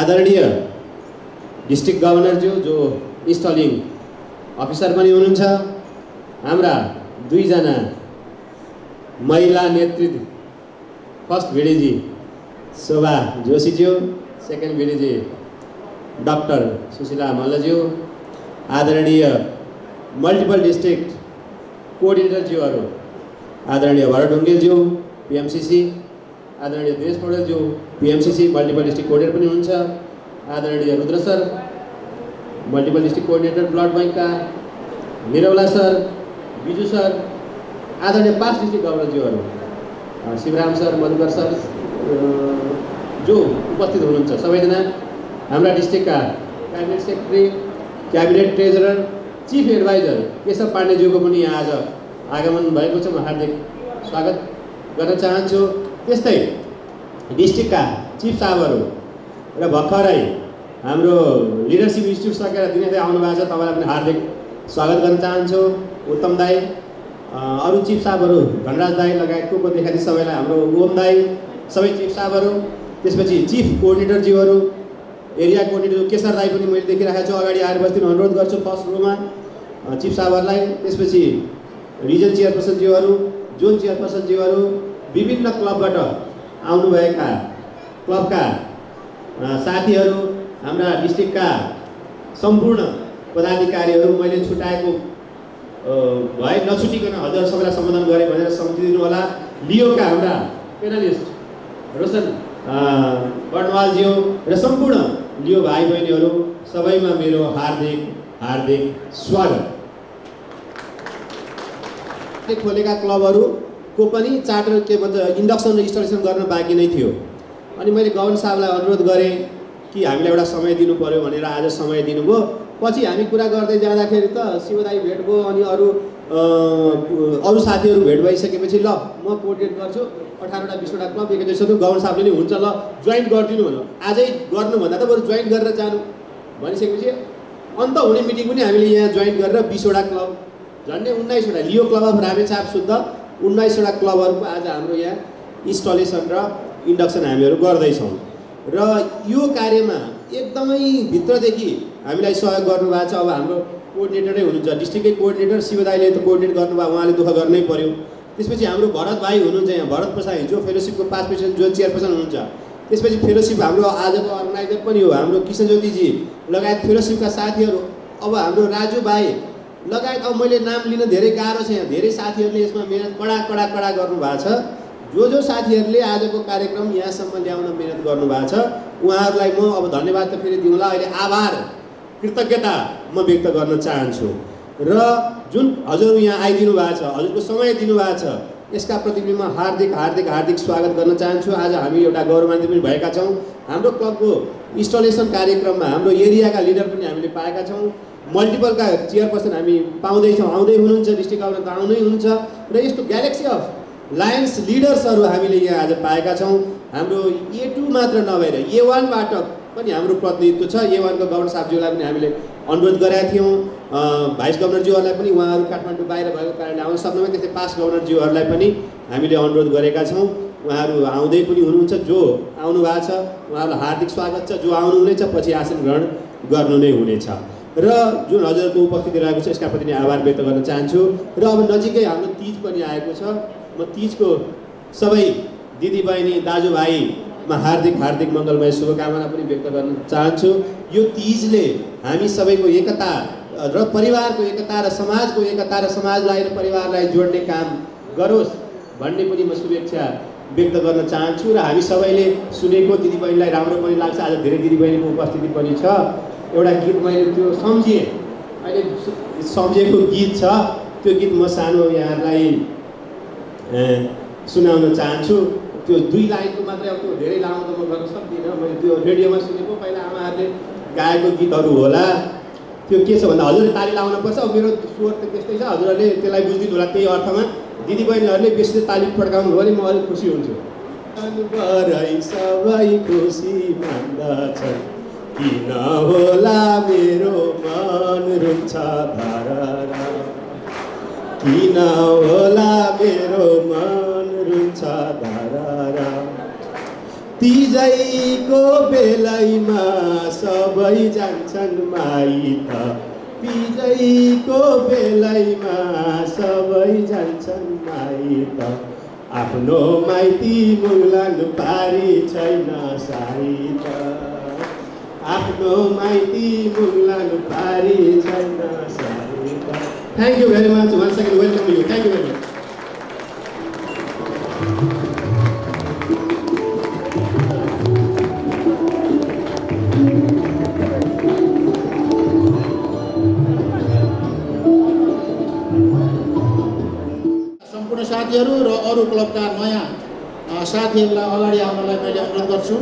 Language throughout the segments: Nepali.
आदरणीय डिस्ट्रिक्ट गभर्नरज्यू जो इन्स्टलिङ अफिसर पनि हुनुहुन्छ हाम्रा दुईजना महिला नेतृत्व फर्स्ट भिडिजी शोभा जोशीज्यू सेकेन्ड भिडिजी डक्टर सुशीला मल्लज्यू आदरणीय मल्टिपल डिस्ट्रिक्ट कोअर्डिनेटरज्यूहरू आदरणीय भरत ढुङ्गेलज्यू पिएमसिसी आदरणीय दिनेश पौडेलज्यू पिएमसिसी मल्टिपल डिस्ट्रिक्ट कोअर्डिनेटर पनि हुनुहुन्छ। आदरणीय Rudra sir multiple district coordinator blood ब्याङ्कका निरौला सर बिजु सर आदरणीय पाँच डिस्ट्रिक्ट गभर्नरज्यूहरू शिवराम सर मधुकर सर जो उपस्थित हुनुहुन्छ सबैजना। हाम्रा डिस्ट्रिक्टका cabinet secretary cabinet treasurer chief adviser Keshav पाण्डेज्यूको पनि यहाँ आज आगमन भएको छ। म हार्दिक स्वागत गर्न चाहन्छु। त्यस्तै डिस्ट्रिक्टका चिफ साहबहरू र भर्खरै हाम्रो लिडरसिप इन्स्टिट्युट सकेर दिनेश दाई आउनु भएको छ तपाईँलाई पनि हार्दिक स्वागत गर्न चाहन्छु। उत्तम दाई अरू चिफ साहबहरू धनराज दाई लगायतको को देखादि सबैलाई हाम्रो ओम दाई सबै चिफ साहबहरू त्यसपछि चिफ कोअर्डिनेटरज्यूहरू एरिया कोअर्डिनेटर केशर दाई पनि मैले देखिरहेको छु अगाडि आएर बस्दिनु अनुरोध गर्छु फर्स्ट रोमा चिफ साहबहरूलाई त्यसपछि रिजन चेयरपर्सनज्यूहरू जोन चेयरपर्सनज्यूहरू विभिन्न क्लबबाट आउनुभएका क्लबका साथीहरू हाम्रा डिस्ट्रिक्टका सम्पूर्ण पदाधिकारीहरू मैले छुट्याएको भए नछुटिकन हजुर सबैलाई सम्बोधन गरेँ भनेर सम्झिदिनु होला। लियोका हाम्रा पेनलिस्ट रोशन बर्णवालज्यू र सम्पूर्ण लियो भाइ बहिनीहरू सबैमा मेरो हार्दिक हार्दिक स्वागत। खोलेका क्लबहरूको पनि चार्टर के भन्छ इन्डक्सन र इन्स्टलेसन गर्न बाँकी नै थियो। अनि मैले गवर्नर साहबलाई अनुरोध गरेँ कि हामीलाई एउटा समय दिनु पऱ्यो भनेर आज समय दिनुभयो। पछि हामी कुरा गर्दै जाँदाखेरि त शिवदाई भेट भयो अनि अरू अरू साथीहरू भेट भइसकेपछि ल म कोर्डिनेट गर्छु। अठारवटा बिसवटा क्लब एकैचोटि गवर्नर साहबले नि हुन्छ ल जोइन्ट गरिदिनु भन्नु आजै गर्नुभन्दा त बरु जोइन्ट गरेर जानु। भनिसकेपछि अन्त हुने मिटिङ पनि हामीले यहाँ जोइन्ट गरेर बिसवटा क्लब झन्डै उन्नाइसवटा लियो क्लब अफ रामेछाप शुद्ध। उन्नाइसवटा क्लबहरूको आज हाम्रो यहाँ इन्स्टलेसन र इन्डक्सन हामीहरू गर्दैछौँ। र यो कार्यमा एकदमै भित्रदेखि हामीलाई सहयोग गर्नुभएको छ। अब हाम्रो कोअर्डिनेटरै हुनुहुन्छ डिस्ट्रिक्टकै कोअर्डिनेटर शिवदाईले त कोअर्डिनेट गर्नुभयो उहाँले दुःख गर्नै पर्यो। त्यसपछि हाम्रो भरत भाइ हुनुहुन्छ यहाँ भरत प्रसाद जो फेलोसिपको पास प्रेसिडेन्ट जो चेयरपर्सन हुनुहुन्छ। त्यसपछि फेलोसिप हाम्रो आजको अर्गनाइजर पनि हो हाम्रो किशन ज्योतिजी लगायत फेलोसिपका साथीहरू। अब हाम्रो राजु भाइ लगायत अब मैले नाम लिन धेरै गाह्रो छ यहाँ। धेरै साथीहरूले यसमा मिहिनेत कडा कडा कडा गर्नुभएको छ। जो जो साथीहरूले आजको कार्यक्रम यहाँसम्म ल्याउन मिहिनेत गर्नुभएको छ उहाँहरूलाई म अब धन्यवाद त फेरि दिउँला। अहिले आभार कृतज्ञता म व्यक्त गर्न चाहन्छु। र जुन हजुर यहाँ आइदिनु भएको छ हजुरको समय दिनुभएको छ यसका प्रति पनि म हार्दिक हार्दिक हार्दिक स्वागत गर्न चाहन्छु। आज हामी एउटा गौरवान्वित पनि भएका छौँ। हाम्रो क्लबको इन्स्टलेसन कार्यक्रममा हाम्रो एरियाका लिडर पनि हामीले पाएका छौँ। मल्टिपलका चेयरपर्सन हामी पाउँदैछौँ आउँदै हुनुहुन्छ डिस्ट्रिक्ट गभर्नर त आउँदै हुनुहुन्छ। र यस्तो ग्यालेक्सी अफ लायन्स लिडर्सहरू हामीले यहाँ आज पाएका छौँ। हाम्रो ए टू मात्र नभएर ए वानबाट पनि हाम्रो प्रतिनिधित्व छ। ए वानको गभर्नर साहबज्यूलाई पनि हामीले अनुरोध गरेका थियौँ। भाइस गभर्नरज्यूहरूलाई पनि उहाँहरू काठमाडौँ बाहिर भएको कारणले आउन सक्दैन त्यस्तै पास गभर्नरज्यूहरूलाई पनि हामीले अनुरोध गरेका छौँ। उहाँहरू आउँदै पनि हुनुहुन्छ। जो आउनु भएको छ उहाँहरूलाई हार्दिक स्वागत छ। जो आउनुहुनेछ पछि आसन ग्रहण गर्नु नै हुनेछ। र जुन हजुरको उपस्थिति रहेको छ यसका प्रति आभार व्यक्त गर्न चाहन्छु। र अब नजिकै हाम्रो तिज पनि आएको छ। म तिजको सबै दिदीबहिनी दाजुभाइमा हार्दिक हार्दिक मङ्गलमय शुभकामना पनि व्यक्त गर्न चाहन्छु। यो तिजले हामी सबैको एकता र परिवारको एकता र समाजको एकता र समाजलाई र परिवारलाई जोड्ने काम गरोस् भन्ने पनि म शुभेच्छा व्यक्त गर्न चाहन्छु। र हामी सबैले सुनेको दिदीबहिनीलाई राम्रो पनि लाग्छ। आज धेरै दिदीबहिनीको उपस्थिति पनि छ। एउटा गीत मैले त्यो सम्झिएँ अहिले सम्झेको गीत छ त्यो गीत म सानो यहाँहरूलाई सुनाउन चाहन्छु। त्यो दुई लाइनको मात्रै अब त्यो धेरै लामो त म गर्न सक्दिनँ। मैले त्यो रेडियोमा सुनेको पहिला आमाहरूले गाएको गीतहरू होला। त्यो के छ भन्दा हजुरले ताली लाउन पर्छ। अब मेरो स्वर त त्यस्तै छ। हजुरहरूले त्यसलाई बुझिदिनु होला त्यही अर्थमा। दिदीबहिनीहरूले बेसी ताली पड्काउनु भयो भने म अलिक खुसी हुन्छु। सबै खुसी किन होला मेरो मन रुन्छ धरर किन होला मेरो मन रुन्छ तिजैको बेलैमा सबै जान्छन् माइत तिजैको बेलैमा सबै जान्छन् माइत आफ्नो माइती मुलान पारी छैन साइत आफ्नो माइती मुलान पारी छैन thank you very much one second welcome you thank you very much साथीहरू र अरू क्लबका नयाँ साथीहरूलाई अगाडि आउनलाई मैले अनुरोध गर्छु।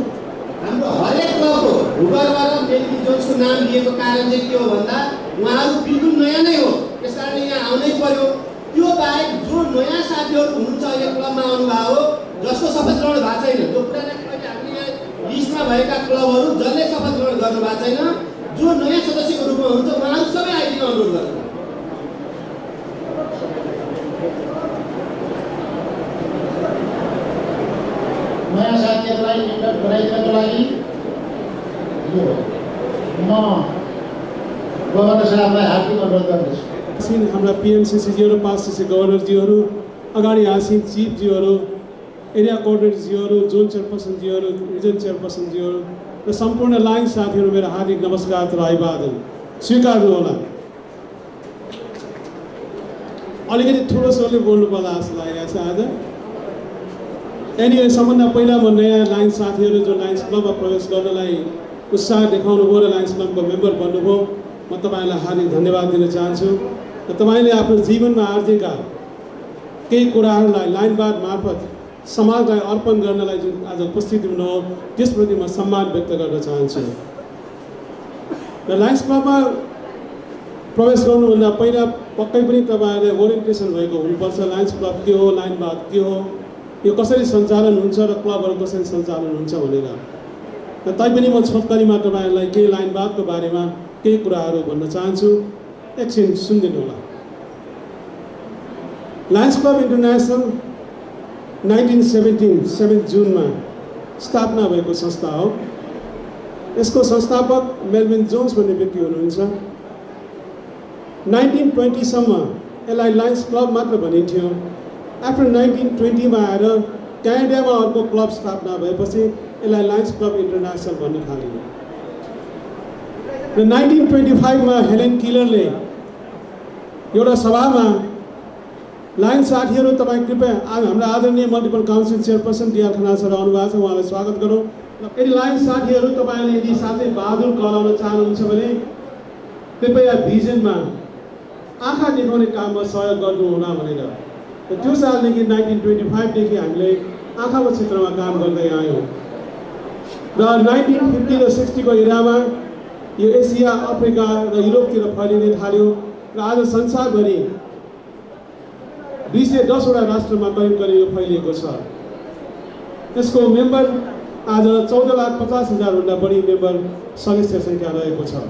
हाम्रो हरेक क्लबको र मेलकी जोन्सको नाम दिएको कारण चाहिँ के हो भन्दा उहाँहरू बिल्कुल नयाँ नै हो। त्यस कारणले यहाँ आउनै पर्यो। त्यो बाहेक जो नयाँ साथीहरू हुनुहुन्छ अहिले क्लबमा आउनुभएको हो जसको शपथ ग्रहण भएको छैन। जो पुराना अहिले हामीले यहाँ लिस्टमा भएका क्लबहरू जसले शपथ ग्रहण गर्नु भएको छैन जो नयाँ सदस्यको रूपमा हुनुहुन्छ उहाँहरू सबै आइदिन अनुरोध गर्छु इन्भर्ट गराइदिनको लागि यो म गभर्नर साहबलाई हार्दिक अनुरोध गर्दछु हाम्रा पिएमसिसीजीहरू पाँच सिसी गभर्नरजीहरू अगाडि आसीन चिफजीहरू एरिया कोअर्डिनेटरजीहरू जोन चेयरपर्सनजीहरू रिजन चेयरपर्सनजीहरू र सम्पूर्ण लाइन साथीहरू मेरो हार्दिक नमस्कार तथा अभिवादन। स्वीकार्नुहोला। अलिकति ठुलो स्वरले बोल्नु पर्ला जस्तो लागेको छ आज। एनिवे सबभन्दा पहिला म नयाँ लायन्स साथीहरू जो लायन्स क्लबमा प्रवेश गर्नलाई उत्साह देखाउनु भयो र लायन्स क्लबको मेम्बर बन्नुभयो म तपाईँलाई हार्दिक धन्यवाद दिन चाहन्छु। र तपाईँले आफ्नो जीवनमा आर्जेका केही कुराहरूलाई लाइनबाद मार्फत समाजलाई अर्पण गर्नलाई जुन आज उपस्थित हुनुभयो त्यसप्रति म सम्मान व्यक्त गर्न चाहन्छु। र लायन्स क्लबमा प्रवेश गर्नुभन्दा पहिला पक्कै पनि तपाईँहरूले ओरिएन्टेसन भएको हुनुपर्छ। लायन्स क्लब के हो लाइनबाद के हो? यो कसरी सञ्चालन हुन्छ र क्लबहरू कसरी सञ्चालन हुन्छ भनेर। र तैपनि म छोटकरीमा तपाईँहरूलाई केही लाइनबादको बारेमा केही कुराहरू भन्न चाहन्छु। एकछिन सुनिदिनु होला। Lions club international nineteen seventeen seven जुनमा स्थापना भएको संस्था हो। यसको संस्थापक मेलविन जोन्स भन्ने व्यक्ति हुनुहुन्छ। नाइन्टिन ट्वेन्टीसम्म यसलाई लायन्स क्लब मात्र भनिन्थ्यो। आफ्टर नाइन्टिन ट्वेन्टीमा आएर क्यानाडामा अर्को क्लब स्थापना भएपछि यसलाई लायन्स क्लब इन्टरनेसनल भन्ने थालियो। र नाइन्टिन ट्वेन्टी फाइभमा हेलेन किलरले एउटा सभामा लायन्स साथीहरू तपाईँ कृपया आज हाम्रा आदरणीय multiple council chairperson DR Khanal sir आउनुभएको छ उहाँलाई स्वागत गरौँ। यदि लायन्स साथीहरू तपाईँले यदि साथै बहादुर कहलाउन चाहनुहुन्छ भने कृपया भिजनमा आँखा देखाउने काममा सहयोग गर्नुहोला भनेर। त्यो सालदेखि नाइन्टिन ट्वेन्टी फाइभदेखि हामीले आँखाको क्षेत्रमा काम गर्दै आयौँ र नाइन्टिन फिफ्टी र सिक्सटीको इरामा यो एसिया अफ्रिका र युरोपतिर फैलिन थाल्यो र आज संसारभरि दुई सय दसवटा राष्ट्रमा करिब करिब यो फैलिएको छ यसको मेम्बर आज चौध लाख पचास हजारभन्दा बढी मेम्बर सदस्य सङ्ख्या रहेको छ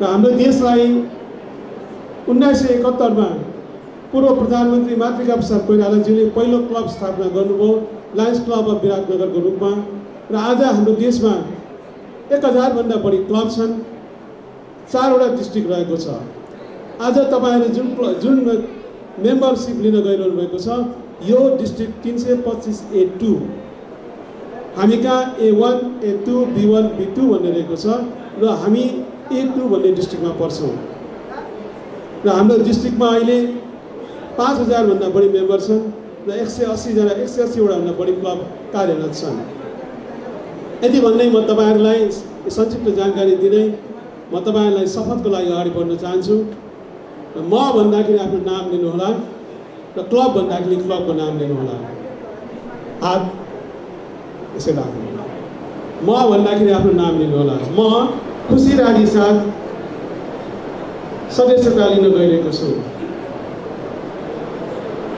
र हाम्रो देशलाई उन्नाइस सय एकहत्तरमा पूर्व प्रधानमन्त्री मातृका प्रसाद कोइरालाज्यूले पहिलो क्लब स्थापना गर्नुभयो लायन्स क्लब अफ विराटनगरको रूपमा। र आज हाम्रो देशमा एक हजारभन्दा बढी क्लब छन् चारवटा डिस्ट्रिक्ट रहेको छ। आज तपाईँहरू जुन जुन मेम्बरसिप लिन गइरहनु भएको छ यो डिस्ट्रिक्ट तिन सय पच्चिस ए टू। हामी कहाँ A one A two B one B two भन्ने रहेको छ र हामी ए टू भन्ने डिस्ट्रिक्टमा पर्छौँ। र हाम्रो डिस्ट्रिक्टमा अहिले पाँच हजारभन्दा बढी मेम्बर छन् र एक सय अस्सीजना एक सय अस्सीवटाभन्दा बढी क्लब कार्यरत छन्। यति भन्दै म तपाईँहरूलाई संक्षिप्त जानकारी दिँदै म तपाईँहरूलाई शपथको लागि अगाडि बढ्न चाहन्छु र म भन्दाखेरि आफ्नो नाम लिनुहोला र क्लब भन्दाखेरि क्लबको नाम लिनुहोला। हात यसै राख्नु म भन्दाखेरि आफ्नो नाम लिनुहोला। म खुसी राजी साथ सदस्यता लिन गइरहेको छु।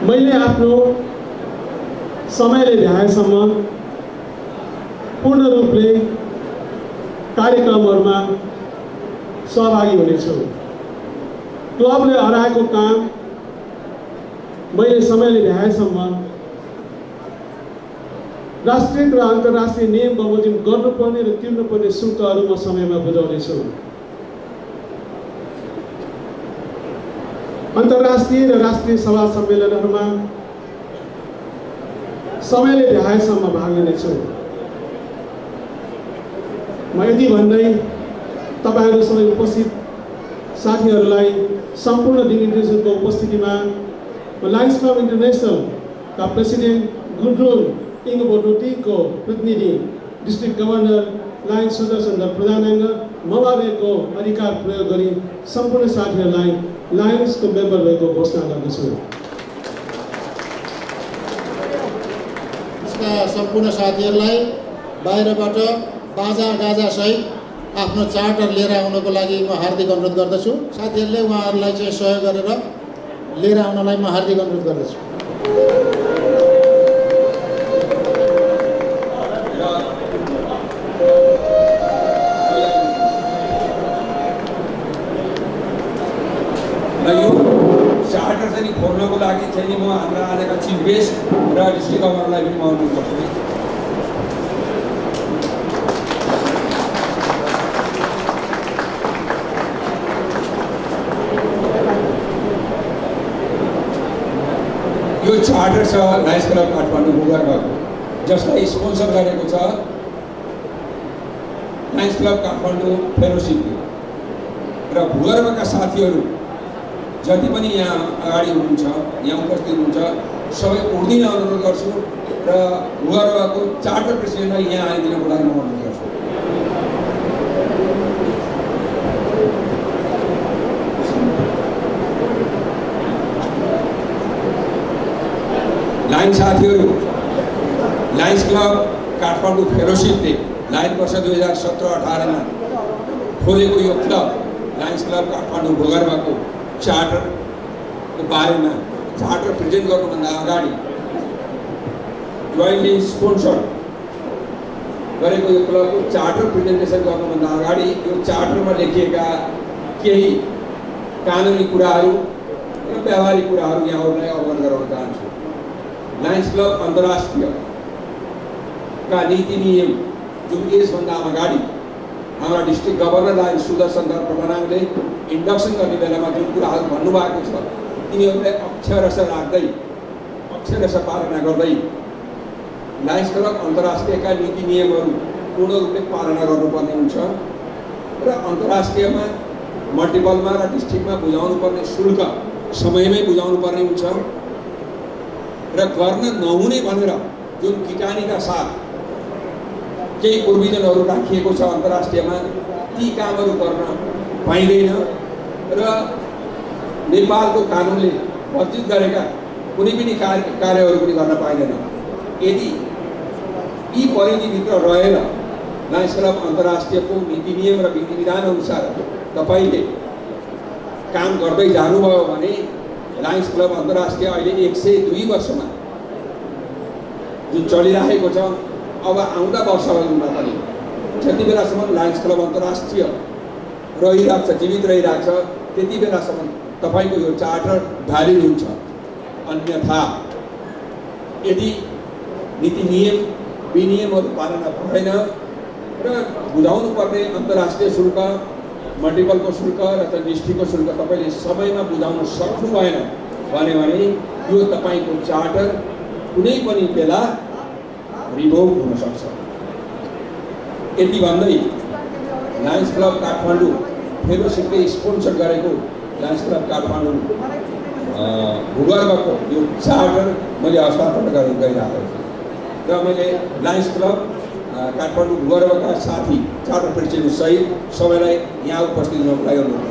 मैले आफ्नो समयले भ्याएसम्म पूर्ण रूपले कार्यक्रमहरूमा सहभागी हुनेछु। क्लबले हराएको काम मैले समयले भ्याएसम्म राष्ट्रिय र अन्तर्राष्ट्रिय नियम बमोजिम गर्नुपर्ने र तिर्नुपर्ने शुल्कहरू म समयमा बुझाउनेछु। अन्तर्राष्ट्रिय र राष्ट्रिय सभा सम्मेलनहरूमा समयले भ्याएसम्म भाग लिनेछु। म यति भन्दै तपाईँहरू सबै उपस्थित साथीहरूलाई सम्पूर्ण दिग्निर्देशकको उपस्थितिमा म लाइन्स क्लब इन्टरनेसनलका प्रेसिडेन्ट गुड्रोन इङ्गोबोटोटीको प्रतिनिधि district governor Lions Sudarshan Pradhananga भएको अधिकार प्रयोग गरी सम्पूर्ण साथीहरूलाई लायन्सको मेम्बर भएको घोषणा गर्दछु यसका सम्पूर्ण साथीहरूलाई बाहिरबाट बाजा गाजासहित आफ्नो चार्टर लिएर आउनको लागि म हार्दिक अनुरोध गर्दछु। साथीहरूले उहाँहरूलाई चाहिँ सहयोग गरेर लिएर आउनलाई म हार्दिक अनुरोध गर्दछु। नि म हाम्रा आजका गेस्ट र डिस्ट्रिक्ट गभर्नरलाई पनि म अनुरोध गर्छु यो चार्टर छ लाइन्स क्लब काठमाडौँ भूगर्भको जसलाई स्पोन्सर गरेको छ लाइन्स क्लब काठमाडौँ फेलोसिपले र भूगर्भका साथीहरू जति पनि यहाँ अगाडि हुनुहुन्छ यहाँ उपस्थित हुनुहुन्छ सबै उर्दिन अनुरोध गर्छु र भूगर्भको चार्टर प्रेसिडेन्टलाई यहाँ आइदिनको लागि म अनुरोध गर्छु लाइन साथीहरू लायन्स क्लब काठमाडौँ फेलोसिपले लाइन वर्ष दुई हजार सत्र अठारमा खोलेको यो क्लब लायन्स क्लब काठमाडौँ भूगर्भको चार्टरको बारेमा चार्टर प्रेजेन्ट गर्नुभन्दा अगाडि जोइन्टली स्पोन्सर गरेको यो क्लबको चार्टर प्रेजेन्टेसन गर्नुभन्दा अगाडि यो चार्टरमा लेखिएका केही कानुनी कुराहरू र व्यावहारिक कुराहरू यहाँहरूलाई अवगत गराउन चाहन्छु लायन्स क्लब अन्तर्राष्ट्रियका नीति नियम जुन यसभन्दा अगाडि हाम्रा डिस्ट्रिक्ट गभर्नर लायन्स सुदर्शन दर प्रधानाङले इन्डक्सन गर्ने बेलामा जुन कुराहरू भन्नुभएको छ तिनीहरूलाई अक्षरश राख्दै अक्षरश पालना गर्दै लायन्स अन्तर्राष्ट्रियका नीति नियमहरू पूर्ण रूपले पालना गर्नुपर्ने हुन्छ र अन्तर्राष्ट्रियमा मल्टिपलमा र डिस्ट्रिक्टमा बुझाउनु पर्ने शुल्क समयमै बुझाउनु पर्ने हुन्छ र गर्न नहुने भनेर जुन किटानीका साथ केही प्रोभिजनहरू राखिएको छ अन्तर्राष्ट्रियमा ती कामहरू गर्न पाइँदैन र नेपालको कानुनले वर्जित गरेका कुनै पनि कार्य कार्यहरू पनि गर्न पाइँदैन। यदि यी परिधिभित्र रहेर क्लब अन्तर्राष्ट्रियको नीति नियम र विधि विधान अनुसार तपाईँले काम गर्दै जानुभयो भने लायन्स क्लब अन्तर्राष्ट्रिय अहिले एक सय दुई वर्षमा जुन चलिरहेको छ अब आउँदा वर्षहरूमा पनि जति बेलासम्म लायन्स क्लब अन्तर्राष्ट्रिय रहिरहेको छ जीवित रहिरहेको छ त्यति बेलासम्म तपाईँको यो चार्टर भ्यालिड हुन्छ अन्यथा यदि नीति नियम विनियमहरू पालना भएन र बुझाउनु पर्ने अन्तर्राष्ट्रिय शुल्क मल्टिपलको शुल्क र त डिस्ट्रिक्टको शुल्क तपाईँले समयमा बुझाउन सक्नु भएन भन्यो भने यो तपाईँको चार्टर कुनै पनि बेला रिभोक हुनसक्छ यति भन्दै लायन्स क्लब काठमाडौँ फेलोसिपले स्पोन्सर गरेको लायन्स क्लब काठमाडौँ भूगर्भको यो चार्टर मैले हस्तान्तरण गरेर गइरहेको छु। र मैले लायन्स क्लब काठमाडौँ भूगर्भका साथी चार्टर प्रेसिडेन्ट सहित सबैलाई यहाँ उपस्थित हुनको लागि अनुरोध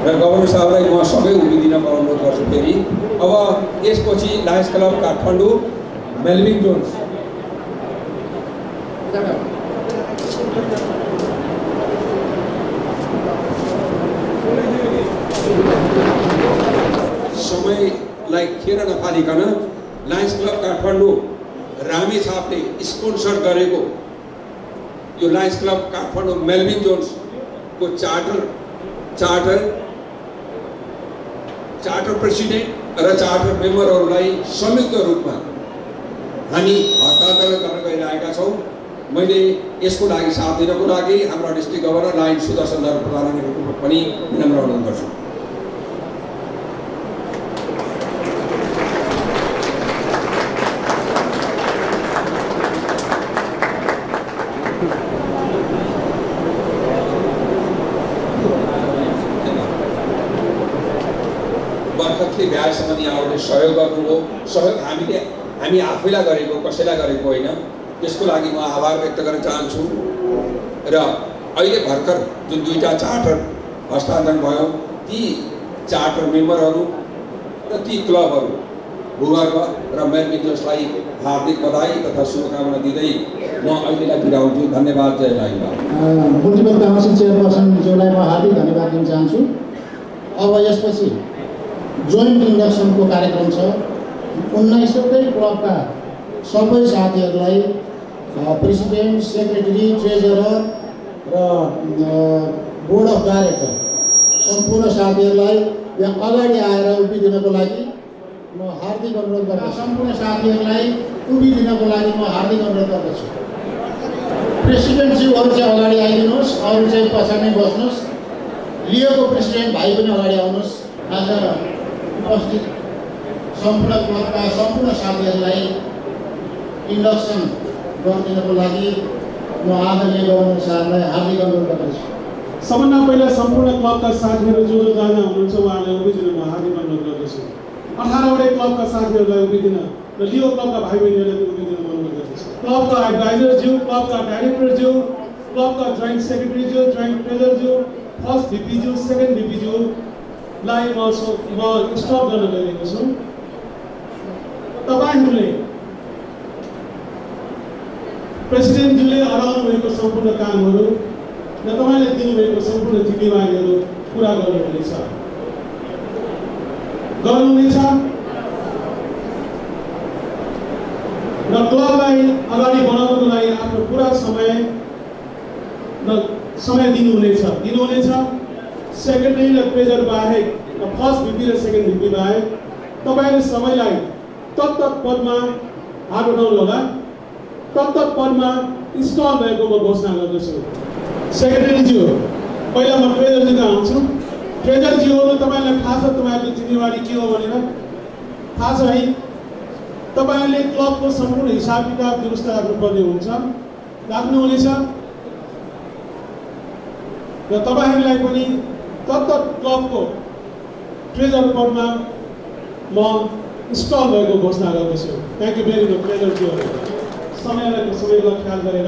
र गभर्नर साहबलाई म सबै उभिदिन अनुरोध गर्छु फेरि अब यसपछि Lions club Kathmandu Melvin Jones समयलाई खेर नफालिकन लायन्स क्लब काठमाडौँ रामेछापले स्पोन्सर गरेको यो लायन्स क्लब काठमाडौँ मेलविन जोन्सको चार्टर चार्टर चार्टर प्रेसिडेन्ट र चार्टर मेम्बरहरूलाई संयुक्त रूपमा हामी हस्तान्तरण गर्न गइरहेका छौँ। मैले यसको लागि साथ दिनको लागि हाम्रा डिस्ट्रिक्ट गभर्नर लाइन सुदर्शन दर प्रधानको पनि विनम्र अनुरोध गर्छु बर्खतले भ्याएसम्म यहाँहरूले सहयोग गर्नुभयो सहयोग हामीले हामी आफैलाई गरेको कसैलाई गरेको होइन। त्यसको लागि म आभार व्यक्त गर्न चाहन्छु। र अहिले भर्खर जुन दुईवटा चार्टर हस्तान्तरण भयो ती चार्टर मेम्बरहरू र ती क्लबहरू भूगर्भ र मेलमिन्जोसलाई हार्दिक बधाई तथा शुभकामना दिँदै म अहिलेलाई बिराउँछु। धन्यवाद जय चेयरपर्सनज्यूलाई म हार्दिक धन्यवाद दिन चाहन्छु। अब यसपछि जोइन्ट इन्डक्सनको कार्यक्रम छ। उन्नाइसौँकै क्लबका सबै साथीहरूलाई प्रेसिडेन्ट सेक्रेटरी ट्रेजरर र बोर्ड अफ डाइरेक्टर सम्पूर्ण साथीहरूलाई यहाँ अगाडि आएर उभिदिनको लागि म हार्दिक अनुरोध गर्दछु। सम्पूर्ण साथीहरूलाई उभिदिनको लागि म हार्दिक अनुरोध गर्दछु। प्रेसिडेन्टज्यूहरू चाहिँ अगाडि आइदिनुहोस् अरू चाहिँ पछाडि बस्नुहोस्। लियोको प्रेसिडेन्ट भाइ पनि अगाडि आउनुहोस्। आज उपस्थित सम्पूर्ण क्लबका सम्पूर्ण साथीहरूलाई इन्डक्सन गरिदिनको लागि म आदरणीय गभर्नर साहबलाई हार्दिक अनुरोध गर्दछु। सबभन्दा पहिला सम्पूर्ण क्लबका साथीहरू जो जो जान हुनुहुन्छ उहाँहरूलाई उभिदिन म हार्दिक अनुरोध गर्दछु। अठारवटै क्लबका साथीहरूलाई उभिदिन र लियो क्लबका भाइ बहिनीहरूलाई पनि उभिदिन म अनुरोध गर्दछु। क्लबका एडभाइजरज्यू क्लबका डाइरेक्टरज्यू क्लबका जोइन्ट सेक्रेटरीज्यू जोइन्ट ट्रेजरज्यू फर्स्ट भिपीज्यू सेकेन्ड भिपीज्यूलाई म म स्टप गर्न गइरहेको छु। तपाईँहरूले प्रेसिडेन्टज्यूले हराउनु भएको सम्पूर्ण कामहरू र तपाईँले दिनुभएको सम्पूर्ण जिम्मेवारीहरू पुरा गर्नुहुनेछ। गर्नुहुनेछ। र क्लबलाई अगाडि बढाउनको लागि आफ्नो पुरा समय र समय दिनुहुनेछ। दिनुहुनेछ। सेक्रेटरी र ट्रेजर बाहेक र फर्स्ट भिपी र सेकेन्ड भिपी बाहेक तपाईँले सबैलाई तत्त पदमा हात उठाउनु होला। तत्त पदमा इन्स्टल भएको म घोषणा गर्दछु सेक्रेटरीज्यू पहिला म ट्रेजरजीमा आउँछु। ट्रेजरज्यूहरू तपाईँलाई थाहा छ तपाईँहरूको जिम्मेवारी के हो भनेर? थाहा छ है? तपाईँहरूले क्लबको सम्पूर्ण हिसाब किताब दुरुस्त राख्नुपर्ने हुन्छ। राख्नुहुनेछ। र तपाईँहरूलाई पनि तत्त क्लबको ट्रेजर पदमा म इन्स्टल भएको घोषणा गर्दछु। थ्याङ्क यू भेरी मच ट्रेजरज्यूहरू समयलाई समयलाई ख्याल गरेर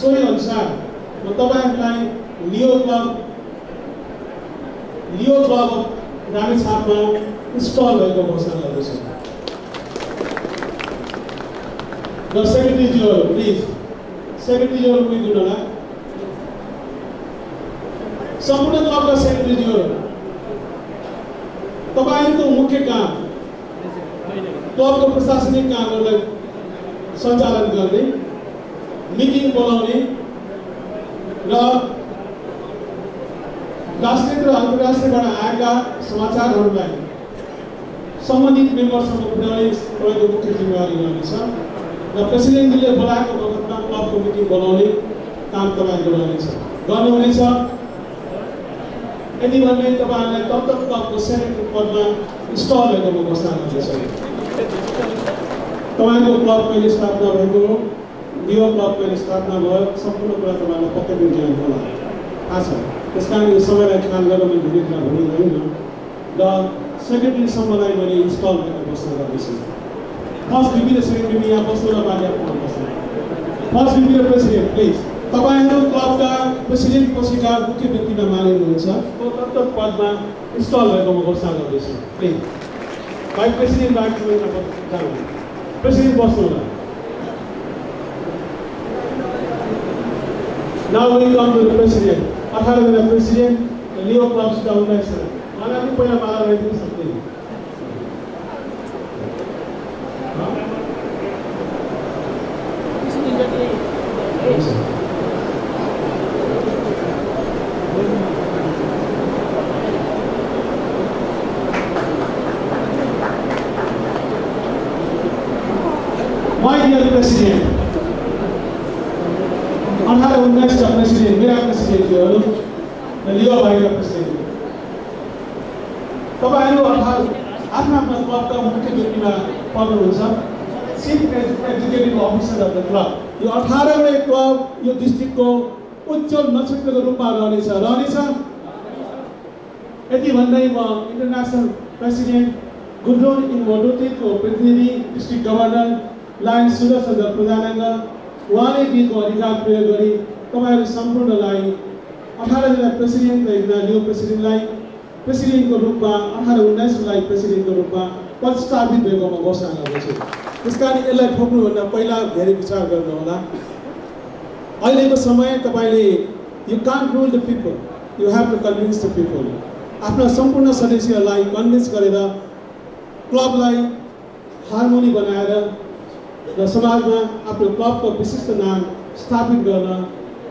सोही अनुसार म तपाईँहरूलाई लियो क्लब लियो क्लब रामेछापमा इन्स्टल भएको घोषणा गर्दछु। र सेक्रेटरीज्यूहरू प्लिज सेक्रेटरीज्यूहरू पुगिदिनु होला सम्पूर्ण क्लबका सेक्रेटरीज्यूहरू तपाईँहरूको मुख्य काम क्लबको प्रशासनिक कामहरूलाई सञ्चालन गर्ने मिटिङ बोलाउने र राष्ट्रिय र अन्तर्राष्ट्रियबाट आएका समाचारहरूलाई सम्बन्धित मेम्बरसँग पुर्याउने तपाईँको मुख्य जिम्मेवारी रहनेछ र प्रेसिडेन्टले बोलाएको बखतमा क्लबको मिटिङ बोलाउने काम तपाईँहरूको रहनेछ गर्नुहुनेछ। यदि भन्ने तपाईँहरूलाई तब क्लबको सेक्रेटरी पदमा इन्स्टल भएको म घोषणा गर्दैछु तपाईँको क्लब कहिले स्थापना भएको लियो क्लब कहिले स्थापना भयो सम्पूर्ण कुरा तपाईँलाई पक्कै पनि ज्ञान होला। थाहा छ। त्यस कारण यो समयलाई ख्याल गरेर मैले धेरै कुरा भनिँदैन र सेक्रेटरीसम्मलाई मैले इन्स्टल गरेर घोषणा गर्दैछु। फर्स्ट भिपी र सेकेन्ड यहाँ बस्नु र बाहिर बस्नु। फर्स्ट भिपी र प्रेसिडेन्ट प्लिज तपाईँहरू क्लबका प्रेसिडेन्ट पछिका मुख्य व्यक्तिमा मानिनुहुन्छ। पदमा इन्स्टल भएको म घोषणा गर्दैछु। प्लिज भाइ प्रेसिडेन्ट बाहेक जानु प्रेसिडेन्ट बस्नु होला Now we come to the president. अठारजना प्रेसिडेन्ट लियो क्लबसित उन्नाइसजना उहाँलाई पनि पहिला माला लगाइदिनु सक्दैन My अठार उन्नाइसका प्रेसिडेन्ट मेरा प्रेसिडेन्टहरू र लियो भाइका प्रेसिडेन्ट तपाईँहरू अठार आफ्नो आफ्नो क्लबका मुख्य व्यक्तिमा पर्नुहुन्छ chief executive officer of the club यो अठारवटै क्लब यो डिस्ट्रिक्टको उज्जवल नक्षत्रको रूपमा रहनेछ रहनेछ यति भन्दै म इन्टरनेसनल प्रेसिडेन्ट गुड्रोन इन मोडोटेको प्रतिनिधि district governor lion Sudarshan Pradhananga उहाँले दिएको अधिकार प्रयोग गरी तपाईँहरू सम्पूर्णलाई अठारजना प्रेसिडेन्ट र एकजना न्यू प्रेसिडेन्टलाई प्रेसिडेन्टको रूपमा अठार उन्नाइसलाई प्रेसिडेन्टको रूपमा प्रतिस्थापित भएको म घोषणा गर्दछु। त्यस कारण यसलाई ठोक्नुभन्दा पहिला धेरै विचार गर्नुहोला अहिलेको समय तपाईँले you can't rule the people you have to convince the people आफ्ना सम्पूर्ण सदस्यहरूलाई कन्भिन्स गरेर क्लबलाई हार्मोनी बनाएर र समाजमा आफ्नो क्लबको विशिष्ट नाम स्थापित गर्न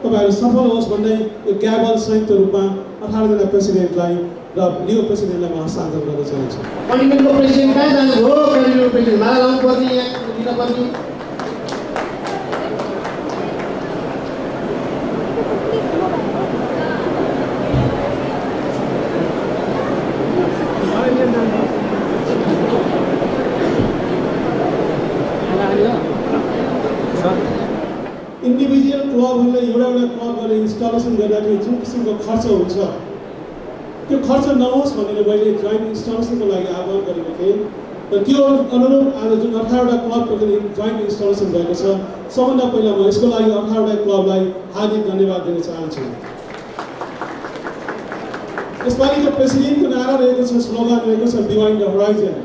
तपाईँहरू सफल होस् भन्दै यो ग्याबल संयुक्त रूपमा अठारजना प्रेसिडेन्टलाई र न्यू प्रेसिडेन्टलाई म हस्तान्तरण गर्न चाहन्छु कन्डिडेन्टको प्रेसिडेन्ट कहाँ जानु हो कन्डिडेन्टको प्रेसिडेन्ट माला लाउनु पर्ने यहाँ दिन पर्ने इन्डिभिजुअल क्लबहरूले एउटा एउटा क्लब गरेर इन्स्टलेसन गर्दाखेरि जुन किसिमको खर्च हुन्छ त्यो खर्च नहोस् भनेर मैले जोइन्ट इन्स्टलेसनको लागि आह्वान गरेको थिएँ। र त्यो अनुरूप आज जुन अठारवटा क्लबको पनि जोइन्ट इन्स्टलेसन भएको छ सबभन्दा पहिला म यसको लागि अठारवटा क्लबलाई हार्दिक धन्यवाद दिन चाहन्छु। यसपालिको प्रेसिडेन्टको नारा रहेको छ स्लोगन रहेको छ beyond the horizon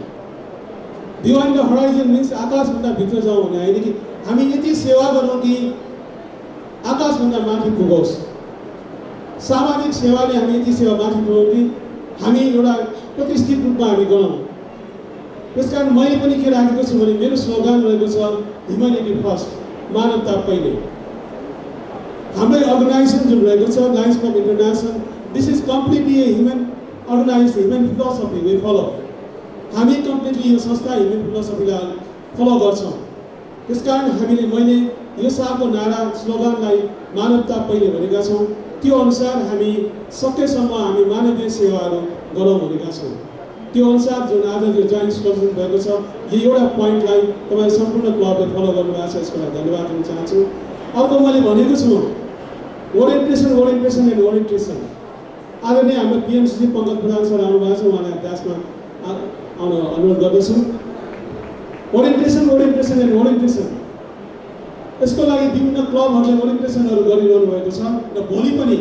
beyond the horizon means आकाशभन्दा भित्र जाउँ भने होइन कि हामी यति सेवा गरौँ कि आकाशभन्दा माथि पुगोस्। सामाजिक सेवाले हामी यति सेवा माथि पुगौँ कि हामी एउटा प्रतिष्ठित रूपमा हामी गरौँ त्यस कारण मैले पनि के राखेको छु भने मेरो स्लोगन रहेको छ ह्युमेनिटी फर्स्ट मानवता पहिले। हाम्रै अर्गनाइजेसन जुन रहेको छ Lions Club International this is completely a human organise human philosophy we follow हामी कम्प्लिटली यो संस्था ह्युमन फिलोसफीलाई फलो गर्छौँ। त्यस कारण हामीले मैले यो सालको नारा स्लोगनलाई मानवता पहिले भनेका छौँ। त्यो अनुसार हामी सकेसम्म हामी मानवीय सेवाहरू गरौँ भनेका छौँ। त्यो अनुसार जुन आज यो जोइन्ट स्टोरेसन भएको छ यो एउटा पोइन्टलाई तपाईँ सम्पूर्ण क्लबले फलो गर्नुभएको छ यसको लागि धन्यवाद दिन चाहन्छु। अर्को मैले भनेको छु ओरिएन्टेसन ओरिएन्टेसन एन्ड ओरिएन्टेसन नै हाम्रो पिएमसिसी पङ्कज प्रधान सर आउनुभएको छ उहाँलाई अध्यासमा आउन अनुरोध गर्दछु। ओरिएन्टेसन ओरिएन्टेसन एन्ड ओरिएन्टेसन यसको लागि विभिन्न क्लबहरूले ओरिएन्टेसनहरू गरिरहनु भएको छ र भोलि पनि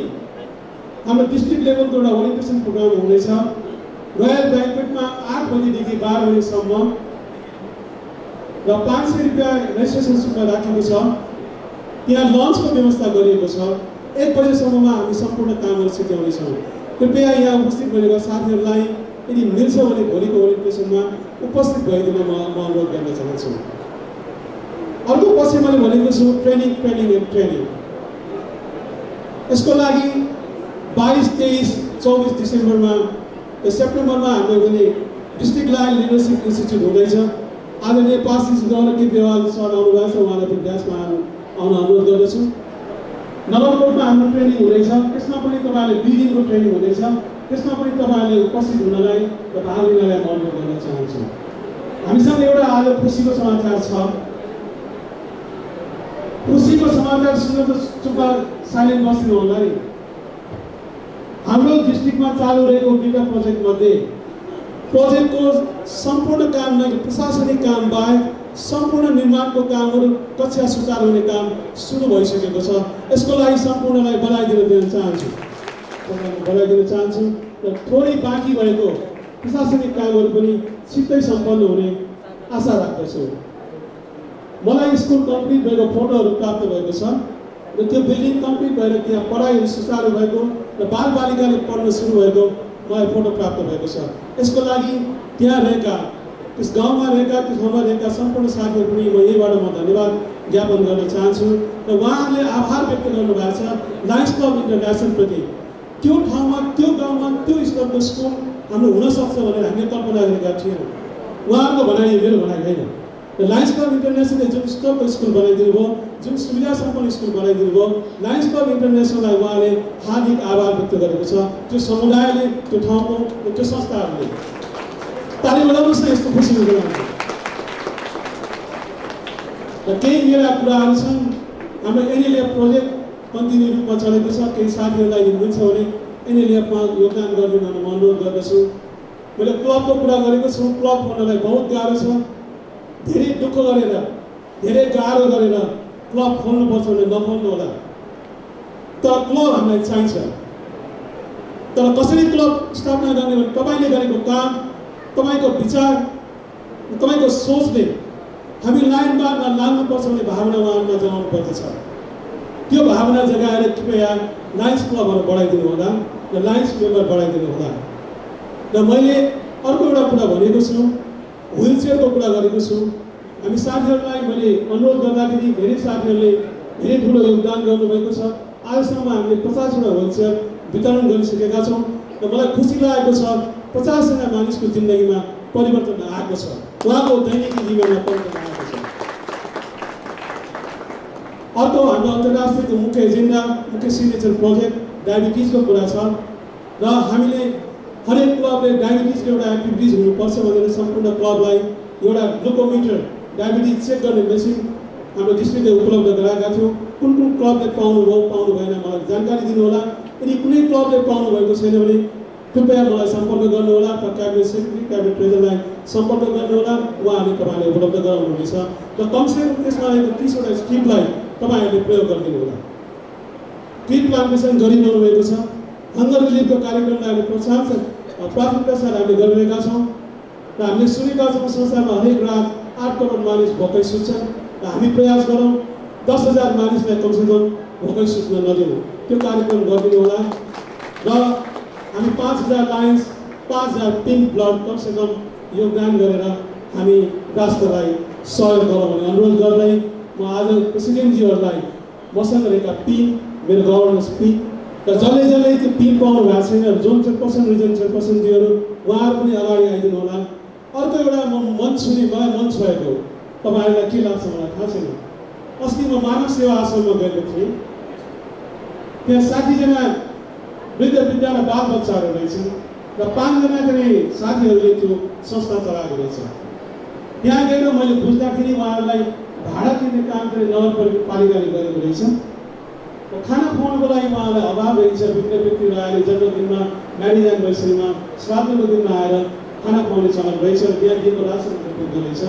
हाम्रो डिस्ट्रिक्ट लेभलको एउटा ओरिएन्टेसन प्रोग्राम हुनेछ रोयल ब्याङ्केटमा आठ बजीदेखि बाह्र बजीसम्म र पाँच सय रुपियाँ रेजिस्ट्रेसन शुल्क राखेको छ। त्यहाँ लन्चको व्यवस्था गरिएको छ। एक बजेसम्ममा हामी सम्पूर्ण कामहरू सिध्याउनेछौँ कृपया यहाँ उपस्थित भएका साथीहरूलाई यदि मिल्छ भने भोलिको ओरिएन्टेसनमा उपस्थित भइदिन म अनुरोध गर्न चाहन्छु। अर्को पछि मैले भनेको छु ट्रेनिङ ट्रेनिङ एन्ड ट्रेनिङ यसको लागि बाइस तेइस चौबिस डिसेम्बरमा सेप्टेम्बरमा हाम्रो पनि डिस्ट्रिक्ट लाइन लिडरसिप इन्स्टिच्युट हुँदैछ आज गौरव के देवाल सर आउनुभएको छ उहाँलाई पनि ड्यासमा आउनु अनुरोध गर्दछु नगरकोटमा हाम्रो ट्रेनिङ हुँदैछ त्यसमा पनि तपाईँहरूले दुई दिनको ट्रेनिङ हुँदैछ त्यसमा पनि तपाईँहरूले उपस्थित हुनलाई र भाग लिनलाई अनुरोध गर्न चाहन्छु हामीसँग एउटा आज खुसीको समाचार छ खुसीको समाचार सुन्न त साइलेन्ट बस्नु होला नि हाम्रो डिस्ट्रिक्टमा चालु रहेको दुईवटा प्रोजेक्टमध्ये प्रोजेक्टको सम्पूर्ण काम नै प्रशासनिक काम बाहेक सम्पूर्ण निर्माणको कामहरू कक्षा सुचारू हुने काम सुरु भइसकेको छ। यसको लागि सम्पूर्णलाई बधाई दिन दिन चाहन्छु। बधाई दिन चाहन्छु र थोरै बाँकी भएको प्रशासनिक कामहरू पनि छिट्टै सम्पन्न हुने आशा राख्दछु। मलाई स्कुल कम्प्लिट भएको फोटोहरू प्राप्त भएको छ र त्यो बिल्डिङ कम्प्लिट भएर त्यहाँ पढाइहरू सुचारू भएको र बालबालिकाले पढ्न सुरु भएको मलाई फोटो प्राप्त भएको छ। यसको लागि त्यहाँ रहेका त्यस गाउँमा रहेका त्यो ठाउँमा रहेका सम्पूर्ण साथीहरू पनि म यहीबाट म धन्यवाद ज्ञापन गर्न चाहन्छु र उहाँहरूले आभार व्यक्त गर्नुभएको छ लायन्स क्लब इन्टरनेसनलप्रति त्यो ठाउँमा त्यो गाउँमा त्यो स्तरको स्कुल हाम्रो हुनसक्छ भनेर हामीले कल्पना गरेका थियौँ। उहाँहरूको भनाइ मेरो भनाइ होइन। र लायन्स क्लब इन्टरनेसनलले जुन स्तरको स्कुल बनाइदिनु भयो जुन सुविधा सम्पन्न स्कुल बनाइदिनु भयो लायन्स क्लब इन्टरनेसनललाई उहाँले हार्दिक आभार व्यक्त गरेको छ त्यो समुदायले त्यो ठाउँको त्यो संस्थाहरूले ताली बजाउनुहोस् न यस्तो खुसी हुन्छ र केही मेरा कुराहरू छन् हाम्रो एनएलएफ प्रोजेक्ट कन्टिन्यू रूपमा चलेको छ केही साथीहरूलाई हुनुहुन्छ भने एनएलएफमा योगदान गरिदिनु अनुरोध गर्दछु मैले क्लबको कुरा गरेको छु क्लब हुनलाई बहुत गाह्रो छ धेरै दुःख गरेर धेरै गाह्रो गरेर क्लब खोल्नुपर्छ भने नखोल्नु होला। तर क्लब हामीलाई चाहिन्छ। तर कसरी क्लब स्थापना गर्ने भने तपाईँले गरेको काम तपाईँको विचार तपाईँको सोचले हामी लाइन बारमा लाग्नुपर्छ भन्ने भावना उहाँमा जगाउनु पर्दछ। त्यो भावना जगाएर कृपया लायन्स क्लबहरू बढाइदिनु होला र लायन्स मेम्बर बढाइदिनु होला। र मैले अर्को एउटा कुरा भनेको छु। व्हिल चेयरको कुरा गरेको छु। हामी साथीहरूलाई मैले अनुरोध गर्दाखेरि धेरै साथीहरूले धेरै ठुलो योगदान गर्नुभएको छ। आजसम्म हामीले पचासवटा व्हिल वितरण गरिसकेका छौँ र मलाई खुसी लागेको छ पचासजना मानिसको जिन्दगीमा परिवर्तन आएको छ। उहाँको दैनिक जीवनमा परिवर्तन आएको छ। अर्को हाम्रो अन्तर्राष्ट्रियको मुख्य एजेन्डा मुख्य सिग्नेचर प्रोजेक्ट डायबिटिजको कुरा छ र हामीले हरेक क्लबले डायबिटिजको एउटा एक्टिभिटिज हुनुपर्छ भनेर सम्पूर्ण क्लबलाई एउटा ग्लुकोमिटर डायबिटिज चेक गर्ने मेसिन हाम्रो डिस्ट्रिक्टले उपलब्ध गराएका थियौँ। कुन कुन क्लबले पाउनुभयो पाउनु भएन मलाई जानकारी दिनुहोला। यदि कुनै क्लबले पाउनु भएको छैन भने कृपया मलाई सम्पर्क गर्नुहोला र क्याबिनेट सेक्रेटरी क्याबिनेट प्रेसिडेन्टलाई सम्पर्क गर्नुहोला। उहाँहरूले तपाईँहरूले उपलब्ध गराउनुहुनेछ। र कमसेकम त्यसमा रहेको तिसवटा स्किमलाई तपाईँहरूले प्रयोग गरिदिनु होला प्लान्टेसन गरिरहनु भएको छ। रिलिफको कार्यक्रमलाई हामीले प्रोत्साहन प्राथमिकता साथ हामीले गरिरहेका छौँ र हामीले सुनेका छौँ संसारमा हरेक रात आठ करोड मानिस भोकै सुत्छन् र हामी प्रयास गरौँ दस हजार मानिसलाई कमसेकम भोकै सुत्न नदिनु त्यो कार्यक्रम गरिदिनु होला र हामी पाँच हजार लाइन्स पाँच हजार पिङ्क ब्लड कमसेकम योगदान गरेर हामी राष्ट्रलाई सहयोग गरौँ भन्ने अनुरोध गर्दै म आज प्रेसिडेन्टजीहरूलाई मसँग रहेका पिन मेरो गभर्नेन्स पिन र जसले जसले त्यो पाउनु भएको छैन जोन चेयरपर्सन रिजन चेयरपर्सनजीहरू उहाँहरू पनि अगाडि आइदिनु होला। अर्को एउटा म मन छुने मलाई मन छोएको तपाईँहरूलाई के लाग्छ मलाई थाहा छैन। अस्ति म मानव सेवा आश्रममा गएको थिएँ। त्यहाँ साठीजना वृद्ध वृद्ध र बाल बच्चाहरू रहेछन् र पाँचजना चाहिँ साथीहरूले त्यो संस्था चलाएको रहेछ। त्यहाँ गएर मैले बुझ्दाखेरि उहाँहरूलाई भाडा तिर्ने काम चाहिँ नगरपालिकाले गरेको रहेछ। खाना खुवाउनुको लागि उहाँलाई अभाव रहेछ वृद्ध व्यक्तिहरू आएर जन्मदिनमा म्यारिज एनिभर्सरीमा श्राद्धको दिनमा आएर खाना खुवाउने चलन रहेछ र त्यहाँ दिएको पुग्दो रहेछ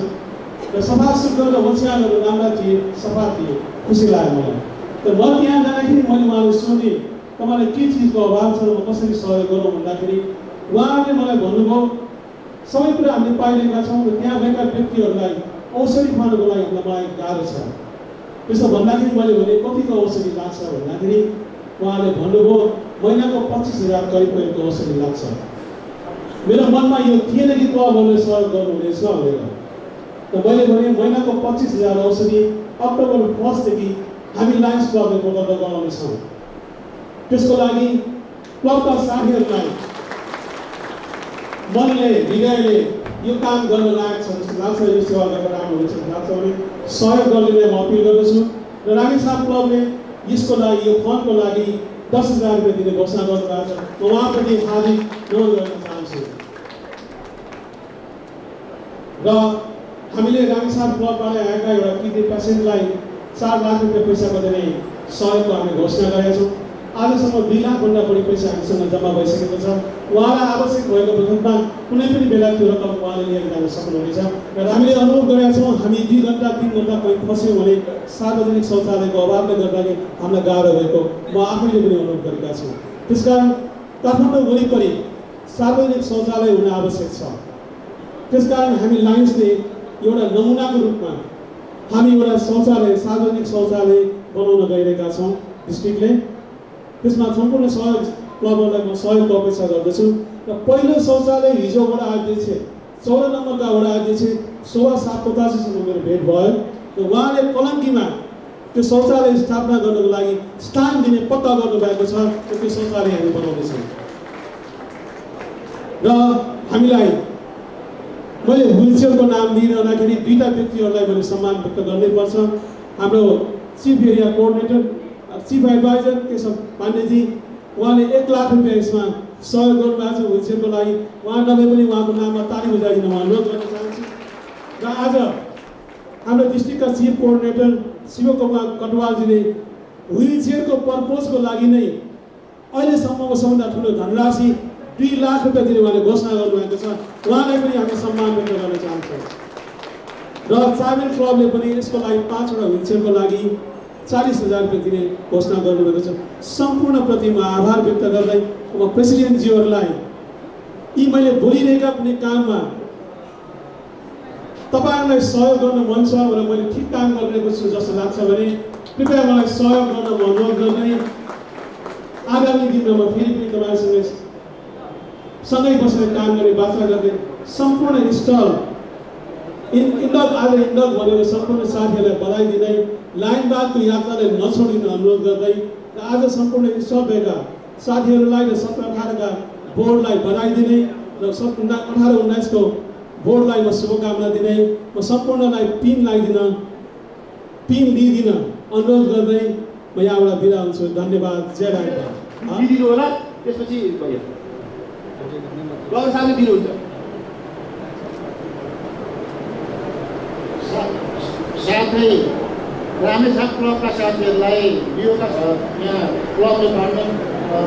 र सफा सुग्घर र ओछ्यानहरू राम्रा थिए सफा थिए खुसी लाग्यो मलाई त म त्यहाँ जाँदाखेरि मैले उहाँलाई सोधेँ तपाईँलाई के चिजको अभाव छ म कसरी सहयोग गरौँ भन्दाखेरि उहाँहरूले मलाई भन्नुभयो सबै कुरा हामीले पाइरहेका छौँ र त्यहाँ भएका व्यक्तिहरूलाई औषधि खुवाउनुको लागि हामीलाई मलाई गाह्रो छ त्यसो भन्दाखेरि मैले भने कतिको औषधि लाग्छ भन्दाखेरि उहाँले भन्नुभयो महिनाको पच्चिस हजार करिब करिबको औषधि लाग्छ। मेरो मनमा यो थिएन कि क्लबहरूले सहयोग गर्नुहुनेछ भनेर। त मैले भने महिनाको पच्चिस हजार औषधि अक्टोबर फर्स्टदेखि हामी लायन्स क्लबले उपलब्ध गराउनेछौँ। त्यसको लागि क्लबका साथीहरूलाई मनले हृदयले यो काम गर्न लागेको छ जस्तो लाग्छ यो सेवा गरेर राम्रो हुन्छ लाग्छ भने सहयोग गर्ने म अपिल गर्दछु। र रामेसाप क्लबले यसको लागि यो फन्डको लागि दस हजार रुपियाँ दिने घोषणा गर्नुभएको छ। म उहाँप्रति हार्दिक अनुरोध गर्न चाहन्छु। र हामीले रामेसाप क्लबबाट आएका एउटा किडनी पेसेन्टलाई चार लाख रुपियाँ पैसाको दिने सहयोगको हामी घोषणा गरेका छौँ। आजसम्म दुई लाखभन्दा बढी पैसा हामीसँग जम्मा भइसकेको छ। उहाँलाई आवश्यक भएको बखतमा कुनै पनि बेला त्यो रकम उहाँले लिएर जान सक्नुहुनेछ। र हामीले अनुरोध गरेका छौँ हामी दुई घन्टा तिन घन्टा कहीँ फस्यौँ भने सार्वजनिक शौचालयको अभावले गर्दाखेरि हामीलाई गाह्रो भएको। म आफैले पनि अनुरोध गरेका छौँ। त्यसकारण काठमाडौँ वरिपरि सार्वजनिक शौचालय हुन आवश्यक छ। त्यसकारण हामी लाइन्सले एउटा नमुनाको रूपमा हामी एउटा शौचालय सार्वजनिक शौचालय बनाउन गइरहेका छौँ डिस्ट्रिक्टले। त्यसमा सम्पूर्ण सहयोग क्लबहरूलाई म सहयोगको अपेक्षा गर्दछु। र पहिलो शौचालय हिजो वडा अध्यक्ष चौध नम्बरका वडा अध्यक्ष सोह्र सात पचासीसँग मेरो भेट भयो र उहाँले कलङ्कीमा त्यो शौचालय स्थापना गर्नको लागि स्थान दिने पत्ता गर्नुभएको छ र त्यो शौचालय हामी बनाउनेछौँ र हामीलाई मैले विलचेयरको नाम लिइरहँदाखेरि दुईवटा व्यक्तिहरूलाई मैले सम्मान व्यक्त गर्नै पर्छ। हाम्रो chief area coordinator chief adviser Keshav पाण्डेजी उहाँले एक लाख रुपियाँ यसमा सहयोग गर्नुभएको छ विलचेयरको लागि। उहाँ नभए पनि उहाँको नाममा ताली बजाइदिन म अनुरोध गर्न चाहन्छु। र आज हाम्रो डिस्ट्रिक्टका चिफ कोअर्डिनेटर शिवकुमार कटवालजीले विलचेयरको पर्पोजको लागि नै अहिलेसम्मको सबभन्दा ठुलो धनराशि दुई लाख रुपियाँ दिने उहाँले घोषणा गर्नुभएको छ। उहाँलाई पनि हामी सम्मान व्यक्त गर्न चाहन्छौँ। र चाबेल क्लबले पनि यसको लागि पाँचवटा विलचेयरको लागि चालिस हजार रुपियाँ दिने घोषणा गर्नुभएको छ। सम्पूर्णप्रति म आभार व्यक्त गर्दै म प्रेसिडेन्टज्यूहरूलाई यी मैले बोलिरहेका कुनै काममा तपाईँहरूलाई सहयोग गर्न मन छ र मैले ठिक काम गरिरहेको छु जस्तो लाग्छ भने कृपया मलाई सहयोग गर्न म अनुरोध गर्दै आगामी दिनमा म फेरि पनि तपाईँसँग सँगै बसेर काम गर्ने वाचा गर्दै सम्पूर्ण स्टल इन इन्डक आज इन्डक भनेर सम्पूर्ण साथीहरूलाई बधाई दिँदै लाइनबादको यात्रालाई नछोडिन अनुरोध गर्दै र आज सम्पूर्ण भएका साथीहरूलाई र सत्र अठारका बोर्डलाई बधाई दिँदै र सत् उन्ना अठार उन्नाइसको बोर्डलाई म शुभकामना दिँदै म सम्पूर्णलाई पिन लगाइदिन पिन लिइदिन अनुरोध गर्दै म यहाँबाट बिदा हुन्छु। धन्यवाद। जय राई दिनु होला। त्यसपछि दिनुहुन्छ साथै रामेछाप क्लबका साथीहरूलाई योगा यहाँ क्लबले भर्ने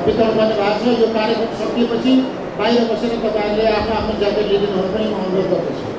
वितरण गर्ने भएको छ यो कार्यक्रम सकिएपछि बाहिर बसेर तपाईँहरूले आफ्नो आफ्नो ज्याकेट लिइदिनु पनि म अनुरोध गर्दछु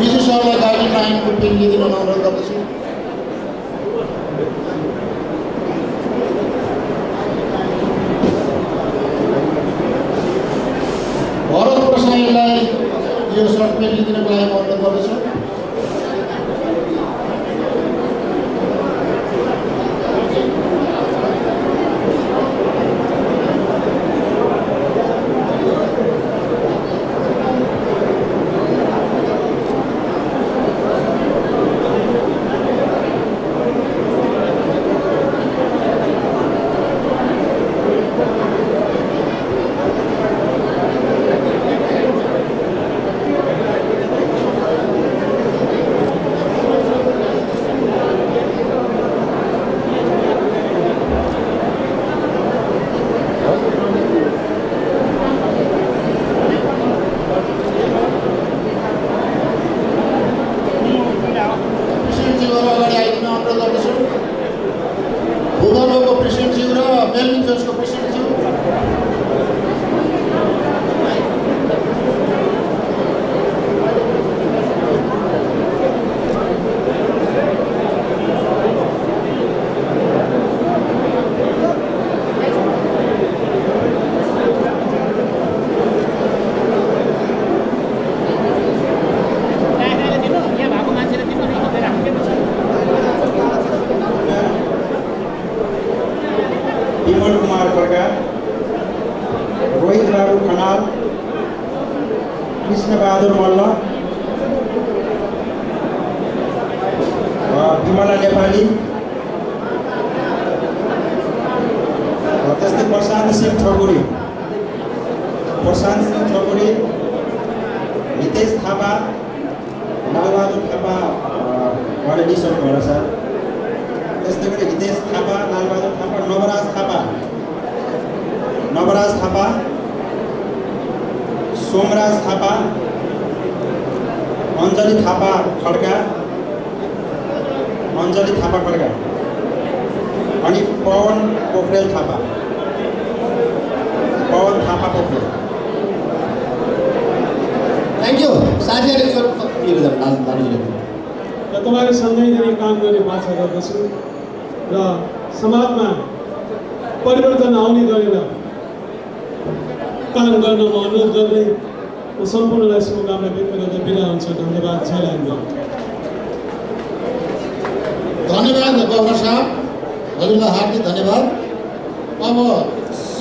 Mr. Sharma, 39 could be given an honorable commission. Bharat Prasad lie your short pen লিখে নেবলাই বন্ধ করেছ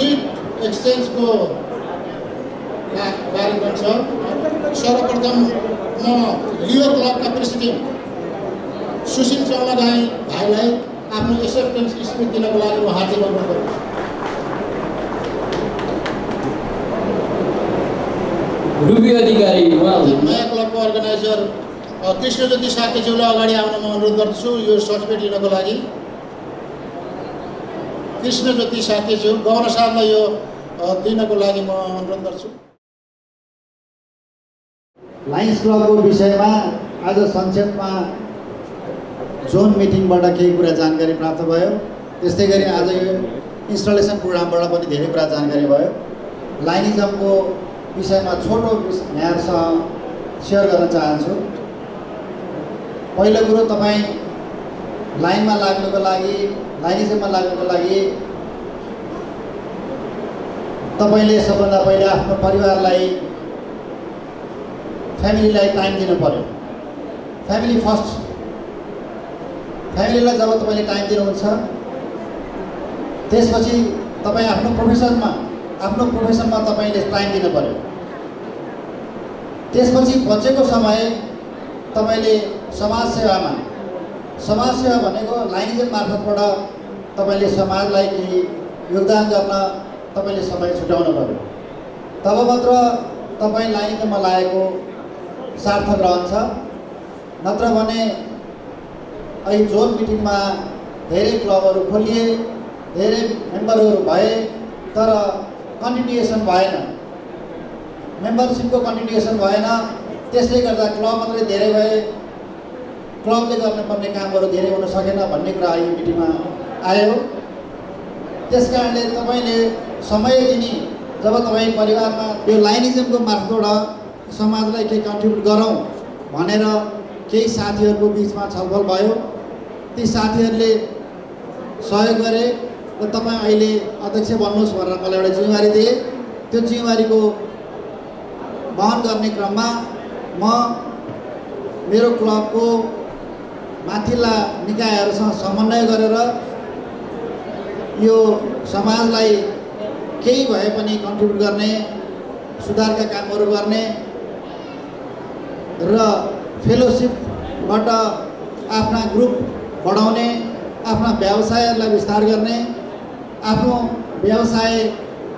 सिट एक्सचेन्जको कार्यक्रम छ सर्वप्रथम म लियो क्लबका प्रेसिडेन्ट सुशील चौला राई भाइलाई आफ्नो एक्सेप्टेन्स स्पिच दिनको लागि म हार्दिक अनुरोध गर्छु रुबी अधिकारी नयाँ क्लबको अर्गनाइजर कृष्णज्योति साकेज्यूलाई अगाडि आउन म अनुरोध गर्दछु यो सर्टिफिकेट लिनको लागि। कृष्णज्योति साकेज्यू गवर्नर साहबलाई यो दिनको लागि म अनुरोध गर्छु। लायन्स क्लबको विषयमा आज संक्षेपमा जोन मिटिङबाट केही कुरा जानकारी प्राप्त भयो। त्यस्तै गरी आज यो इन्स्टलेसन प्रोग्रामबाट पनि धेरै कुरा जानकारी भयो। लाइनिजमको विषयमा छोटो यहाँहरूसँग सेयर गर्न चाहन्छु। पहिलो कुरो तपाईँ लाइनमा लाग्नुको लागि लाइनिजममा लाग्नुको लागि तपाईँले सबभन्दा पहिले आफ्नो परिवारलाई फ्यामिलीलाई टाइम दिनु पऱ्यो फ्यामिली फर्स्ट। फ्यामिलीलाई जब तपाईँले टाइम दिनुहुन्छ त्यसपछि तपाईँ आफ्नो प्रोफेसनमा आफ्नो प्रोफेसनमा तपाईँले टाइम दिनु पऱ्यो त्यसपछि बचेको समय तपाईँले समाजसेवामा समाजसेवा भनेको लाइनिजम मार्फतबाट तपाईँले समाजलाई केही योगदान गर्न तपाईँले समय छुट्याउनु पऱ्यो तब मात्र तपाईँ लाइनिजममा लागेको सार्थक रहन्छ। नत्र भने अहिले जोन मिटिङमा धेरै क्लबहरू खोलिए धेरै मेम्बरहरू भए तर कन्टिन्युएसन भएन। मेम्बरसिपको कन्टिन्युएसन भएन। त्यसले गर्दा क्लब मात्रै धेरै भए। क्लबले गर्नुपर्ने कामहरू धेरै हुन सकेन भन्ने कुरा यो मिटिङमा आयो। त्यस कारणले तपाईँले समय दिने जब तपाईँ परिवारमा यो लाइनिजमको मार्फतबाट समाजलाई केही कन्ट्रिब्युट गरौँ भनेर केही साथीहरूको बिचमा छलफल भयो। ती साथीहरूले सहयोग गरे र तपाईँ अहिले अध्यक्ष बन्नुहोस् भनेर मलाई एउटा जिम्मेवारी दिए। त्यो जिम्मेवारीको वहन गर्ने क्रममा म मेरो क्लबको माथिल्ला निकायहरूसँग समन्वय गरेर यो समाजलाई केही भए पनि कन्ट्रिब्युट गर्ने सुधारका कामहरू गर्ने र फेलोसिपबाट आफ्ना ग्रुप बढाउने आफ्ना व्यवसायहरूलाई विस्तार गर्ने आफ्नो व्यवसाय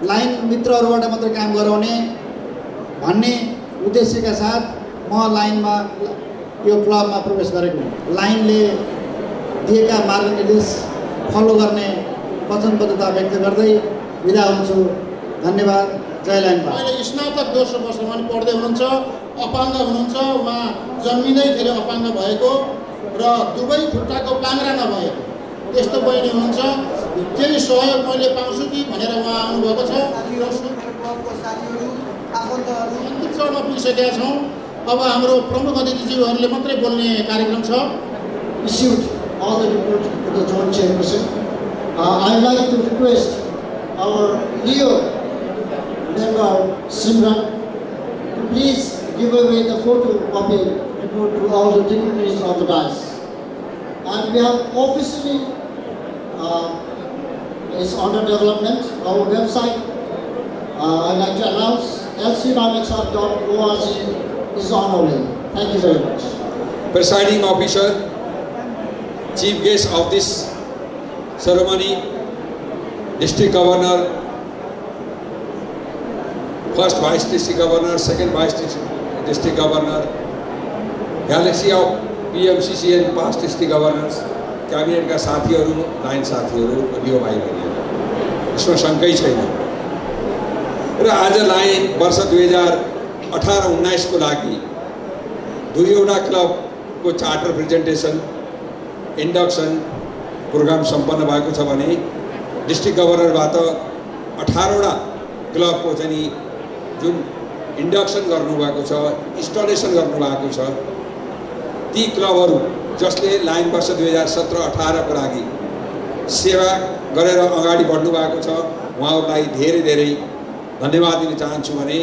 लाइन मित्रहरूबाट मात्रै काम गराउने भन्ने उद्देश्यका साथ म लाइनमा यो क्लबमा प्रवेश गरेको। लाइनले दिएका मार्गनिर्देश फलो गर्ने वचनबद्धता व्यक्त गर्दै बिदा हुन्छु। धन्यवाद। जय लाइनमा अहिले स्नातक दोस्रो वर्षमा पनि पढ्दै हुनुहुन्छ अपाङ्ग हुनुहुन्छ। उहाँ जन्मिँदैखेरि अपाङ्ग भएको र दुवै खुट्टाको पाङ्रा नभएको। त्यस्तो बहिनी हुनुहुन्छ। केही सहयोग मैले पाउँछु कि भनेर उहाँ आउनुभएको छ। आफन्तहरू। अन्तिम चरणमा पुगिसकेका छौँ। अब हाम्रो प्रमुख अतिथिज्यूहरूले मात्रै बोल्ने कार्यक्रम छ issued all the report to the joint chairperson. Uh, I'd like to request our Leo member Simran to please give away the photocopy report to all the dignitaries of the dais. And we have officially, uh, is under development, our website. Uh, I'd like to announce lcdynamics.org is way. Thank you very much. presiding officer, chief guest of this ceremony, district governor, first vice district governor, second vice district, district governor, galaxy of PMCC and past district governors, क्याबिनेटका साथीहरू लाइन साथीहरू लियो भाइ बहिनीहरू यसमा शङ्कै छैन र आज लाइन वर्ष दुई हज़ार अठार उन्नाइसको लागि। दुईवटा क्लबको चार्टर प्रेजेन्टेसन इन्डक्सन प्रोग्राम सम्पन्न भएको छ भने डिस्ट्रिक्ट गभर्नरबाट अठारवटा क्लबको चाहिँ जुन इन्डक्सन गर्नुभएको छ इन्स्टलेसन गर्नुभएको छ ती क्लबहरू जसले लाइन वर्ष दुई हजार सत्र अठारको लागि सेवा गरेर अगाडि बढ्नु भएको छ उहाँहरूलाई धेरै धेरै धन्यवाद दिन चाहन्छु भने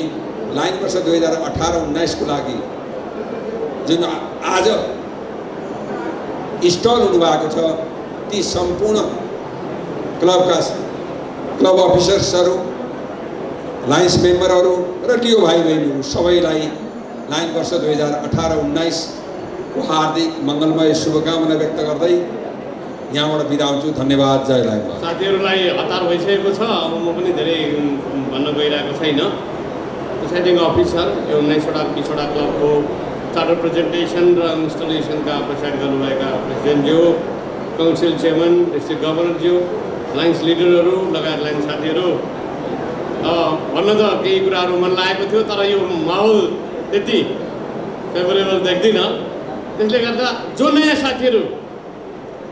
लाइन वर्ष दुई हजार अठार उन्नाइसको लागि जुन आज इन्स्टल हुनुभएको छ ती सम्पूर्ण क्लबका क्लब अफिसर्सहरू लायन्स मेम्बरहरू र लियो भाइ बहिनीहरू सबैलाई लाइन वर्ष दुई हजार अठार उन्नाइसको हार्दिक मङ्गलमय शुभकामना व्यक्त गर्दै यहाँबाट बिदा हुन्छु। धन्यवाद। जय लाइन साथीहरूलाई हतार भइसकेको छ अब म पनि धेरै भन्न गइरहेको छैन। प्रिसाइडिङ अफिसर यो उन्नाइसवटा बिसवटा क्लबको चार्टर प्रेजेन्टेसन र इन्स्टलेसनका प्रिसाइड गर्नुभएका प्रेसिडेन्टज्यू काउन्सिल चेयरम्यान डिस्ट्रिक्ट गभर्नरज्यू लाइन्स लिडरहरू लगायत लाइन साथीहरू भन्न त केही कुराहरू मन लागेको थियो तर यो माहौल त्यति फेभरेबल देख्दिनँ त्यसले गर्दा जो नयाँ साथीहरू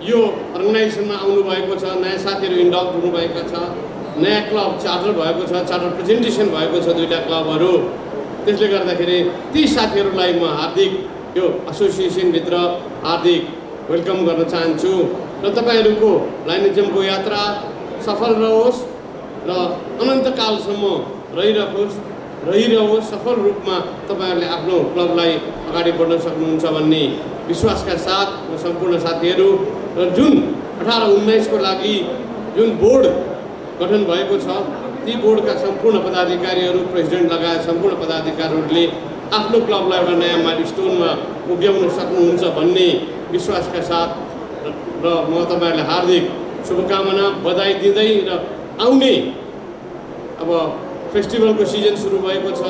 यो अर्गनाइजेसनमा आउनुभएको छ नयाँ साथीहरू इन्डक्ट हुनुभएको छ नयाँ क्लब चार्टर भएको छ चार्टर प्रेजेन्टेसन भएको छ दुईवटा क्लबहरू। त्यसले गर्दाखेरि ती साथीहरूलाई म हार्दिक यो एसोसिएसनभित्र हार्दिक वेलकम गर्न चाहन्छु। र तपाईँहरूको लाइनिजमको यात्रा सफल रहोस् र अनन्तकालसम्म रहिरहोस् रहिरहोस् सफल रूपमा तपाईँहरूले आफ्नो क्लबलाई अगाडि बढ्न सक्नुहुन्छ भन्ने विश्वासका साथ म सम्पूर्ण साथीहरू र जुन अठार उन्नाइसको लागि जुन बोर्ड गठन भएको छ। ती बोर्डका सम्पूर्ण पदाधिकारीहरू प्रेसिडेन्ट लगायत सम्पूर्ण पदाधिकारीहरूले आफ्नो क्लबलाई एउटा नयाँ माइलस्टोनमा पुग्याउन सक्नुहुन्छ भन्ने विश्वासका साथ र म तपाईँहरूलाई हार्दिक शुभकामना बधाई दिँदै र आउने अब फेस्टिभलको सिजन सुरु भएको छ।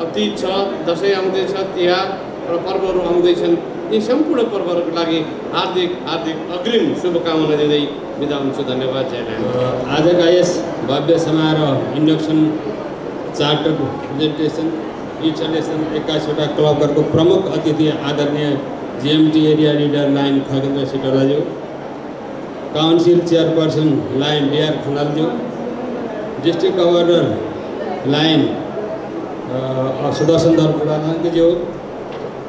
अब छ दसैँ आउँदैछ तिहार र पर्वहरू आउँदैछन्। यी सम्पूर्ण पर्वहरूको लागि हार्दिक हार्दिक अग्रिम शुभकामना दिँदै हुन्छु धन्यवाद जय आजका यस भव्य समारोह इन्डक्सन चार्टर प्रेजेन्टेसन इन्स्टलेसन एक्काइसवटा क्लबहरूको प्रमुख अतिथि आदरणीय GMT area leader Lion Khagendra सिटोलाज्यू council chairperson line DR खनालज्यू district governor Lion Sudarshan Dar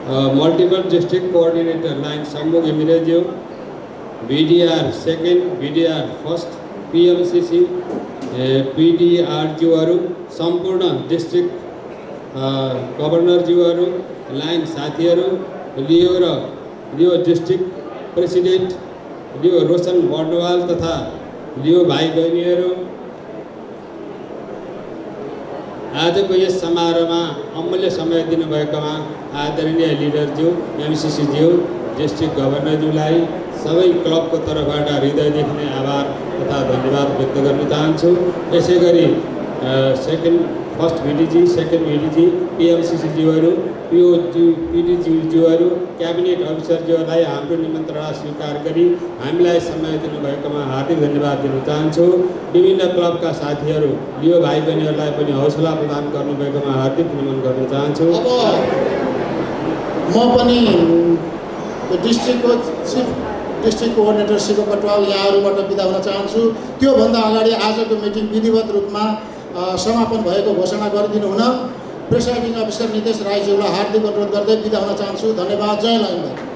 multiple district coordinator Lion Sango घिमिरेज्यू BDR second BDR first PMCC पिडिआरज्यूहरू सम्पूर्ण डिस्ट्रिक्ट गभर्नरज्यूहरू लाइन साथीहरू लियो र Leo district president Leo Roshan Barnwal तथा लियो भाइ बहिनीहरू आजको यस समारोहमा अमूल्य समय दिनुभएकोमा आदरणीय लिडरज्यू एमसिसीज्यू डिस्ट्रिक्ट गभर्नरज्यूलाई सबै क्लबको तर्फबाट हृदयदेखि नै आभार तथा धन्यवाद व्यक्त गर्न चाहन्छु। यसै गरी second first VDG second VDG पिएमसिसीज्यूहरू पिओज्यू पिडिज्यूज्यूहरू क्याबिनेट अफिसरज्यूहरूलाई हाम्रो निमन्त्रणा स्वीकार गरी हामीलाई समय दिनुभएकोमा हार्दिक धन्यवाद दिन चाहन्छु विभिन्न क्लबका साथीहरू लियो भाइ बहिनीहरूलाई पनि हौसला प्रदान गर्नुभएकोमा हार्दिक नमन गर्न चाहन्छु अब म पनि डिस्ट्रिक्टको chief district coordinator Shiv Katwal यहाँहरूबाट बिदा हुन चाहन्छु त्योभन्दा अगाडि आजको मिटिङ विधिवत रूपमा समापन भएको घोषणा गरिदिनु हुन प्रेसाइडिङ अफिसर नितेश राईज्यूलाई हार्दिक अनुरोध गर्दै बिदा हुन चाहन्छु। धन्यवाद। जय लाइन